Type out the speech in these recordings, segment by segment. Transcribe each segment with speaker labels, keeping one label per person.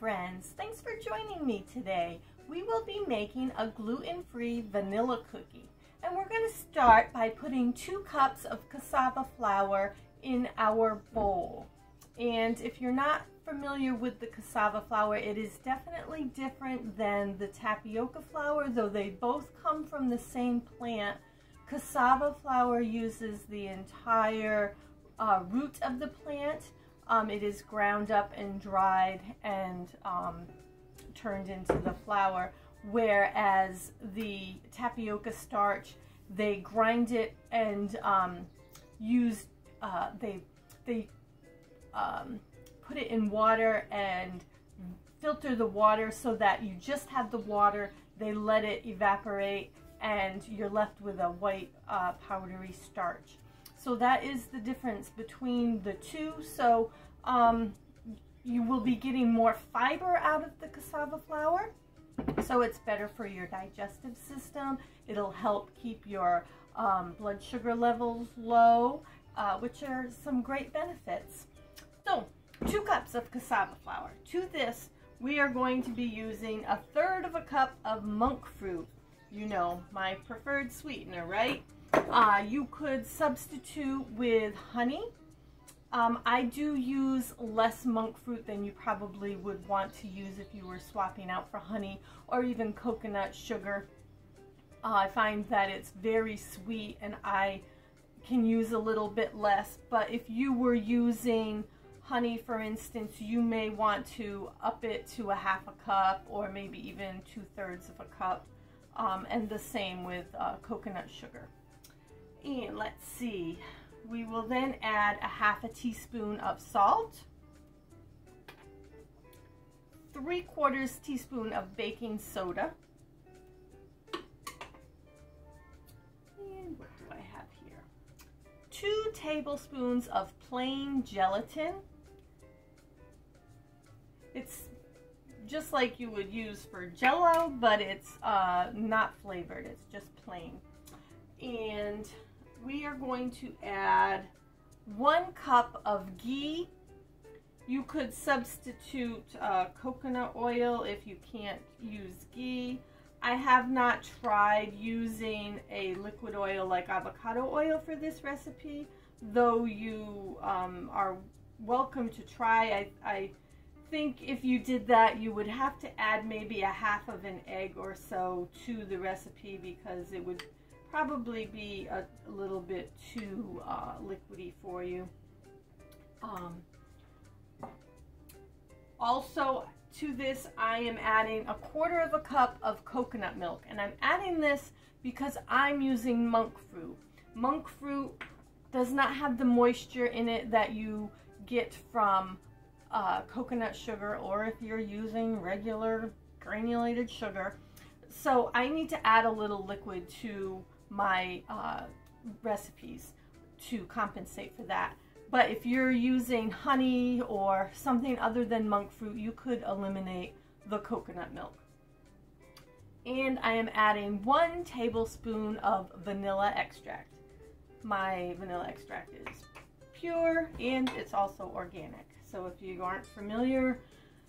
Speaker 1: friends, thanks for joining me today. We will be making a gluten-free vanilla cookie. And we're going to start by putting two cups of cassava flour in our bowl. And if you're not familiar with the cassava flour, it is definitely different than the tapioca flour, though they both come from the same plant. Cassava flour uses the entire uh, root of the plant. Um, it is ground up and dried and um, turned into the flour, whereas the tapioca starch, they grind it and um, use, uh, they, they um, put it in water and filter the water so that you just have the water, they let it evaporate, and you're left with a white uh, powdery starch. So that is the difference between the two. So um, you will be getting more fiber out of the cassava flour. So it's better for your digestive system. It'll help keep your um, blood sugar levels low, uh, which are some great benefits. So two cups of cassava flour. To this, we are going to be using a third of a cup of monk fruit. You know, my preferred sweetener, right? Uh, you could substitute with honey. Um, I do use less monk fruit than you probably would want to use if you were swapping out for honey or even coconut sugar. Uh, I find that it's very sweet and I can use a little bit less, but if you were using honey, for instance, you may want to up it to a half a cup or maybe even two thirds of a cup. Um, and the same with uh, coconut sugar. And let's see, we will then add a half a teaspoon of salt, three quarters teaspoon of baking soda, and what do I have here? Two tablespoons of plain gelatin. It's just like you would use for jello, but it's uh, not flavored, it's just plain. And we are going to add one cup of ghee. You could substitute uh, coconut oil if you can't use ghee. I have not tried using a liquid oil like avocado oil for this recipe, though you um, are welcome to try. I, I think if you did that, you would have to add maybe a half of an egg or so to the recipe because it would probably be a, a little bit too uh, liquidy for you. Um, also to this I am adding a quarter of a cup of coconut milk and I'm adding this because I'm using monk fruit. Monk fruit does not have the moisture in it that you get from uh, coconut sugar or if you're using regular granulated sugar. So I need to add a little liquid to my uh, recipes to compensate for that. But if you're using honey or something other than monk fruit, you could eliminate the coconut milk. And I am adding one tablespoon of vanilla extract. My vanilla extract is pure and it's also organic. So if you aren't familiar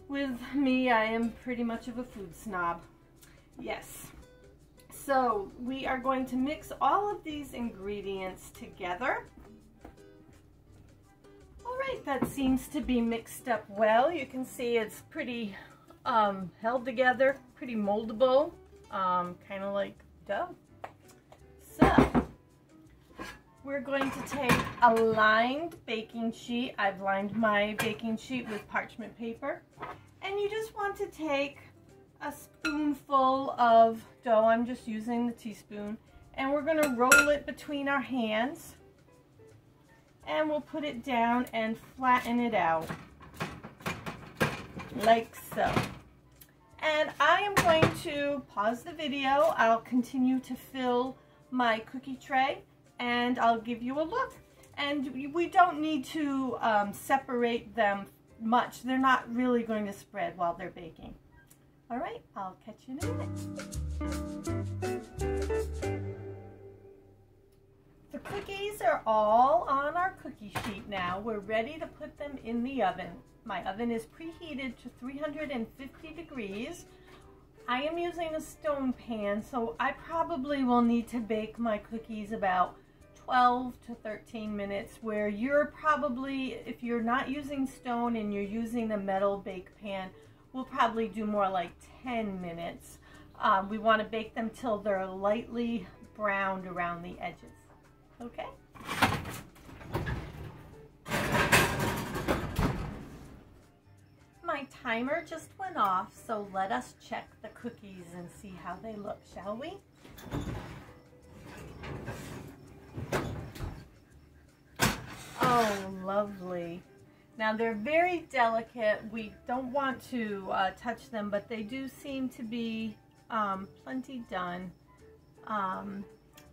Speaker 1: with me, I am pretty much of a food snob. Yes. So we are going to mix all of these ingredients together. All right, that seems to be mixed up well. You can see it's pretty um, held together, pretty moldable, um, kind of like dough. So we're going to take a lined baking sheet. I've lined my baking sheet with parchment paper. And you just want to take a spoonful of dough. I'm just using the teaspoon. And we're going to roll it between our hands. And we'll put it down and flatten it out. Like so. And I am going to pause the video. I'll continue to fill my cookie tray and I'll give you a look. And we don't need to um, separate them much. They're not really going to spread while they're baking. All right, I'll catch you in a minute. The cookies are all on our cookie sheet now. We're ready to put them in the oven. My oven is preheated to 350 degrees. I am using a stone pan, so I probably will need to bake my cookies about 12 to 13 minutes where you're probably, if you're not using stone and you're using a metal bake pan, we'll probably do more like 10 minutes. Um, we want to bake them till they're lightly browned around the edges. Okay? My timer just went off, so let us check the cookies and see how they look, shall we? Oh, lovely. Now they're very delicate. We don't want to uh, touch them, but they do seem to be um, plenty done. Um,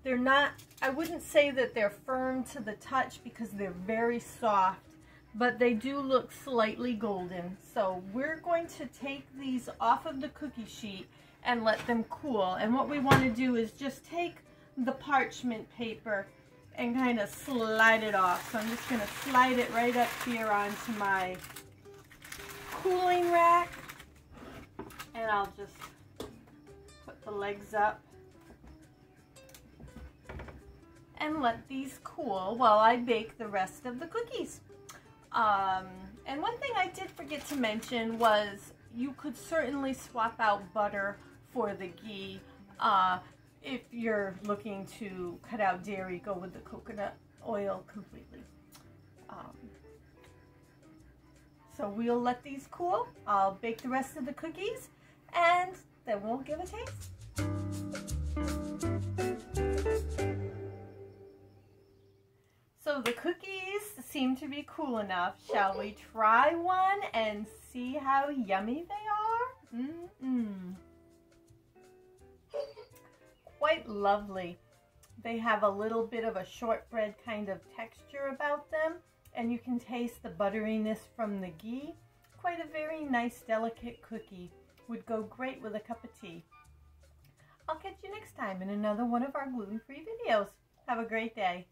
Speaker 1: they're not, I wouldn't say that they're firm to the touch because they're very soft, but they do look slightly golden. So we're going to take these off of the cookie sheet and let them cool. And what we want to do is just take the parchment paper and kind of slide it off. So I'm just going to slide it right up here onto my cooling rack. And I'll just put the legs up and let these cool while I bake the rest of the cookies. Um, and one thing I did forget to mention was you could certainly swap out butter for the ghee. Uh, if you're looking to cut out dairy, go with the coconut oil completely. Um, so we'll let these cool. I'll bake the rest of the cookies and then we'll give a taste. So the cookies seem to be cool enough. Shall we try one and see how yummy they are? Mm-mm. Quite lovely. They have a little bit of a shortbread kind of texture about them and you can taste the butteriness from the ghee. Quite a very nice delicate cookie. Would go great with a cup of tea. I'll catch you next time in another one of our gluten-free videos. Have a great day.